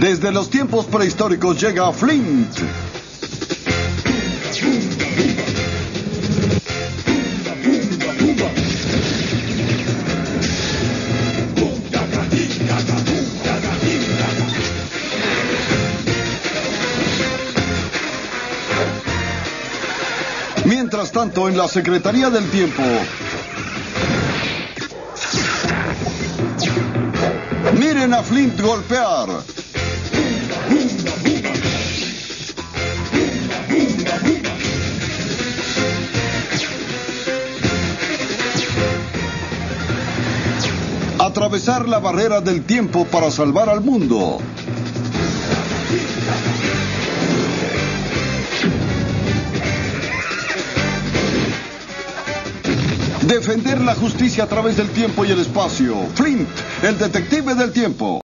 Desde los tiempos prehistóricos llega Flint. Mientras tanto, en la Secretaría del Tiempo. Miren a Flint golpear. Atravesar la barrera del tiempo para salvar al mundo. Defender la justicia a través del tiempo y el espacio. Flint, el detective del tiempo.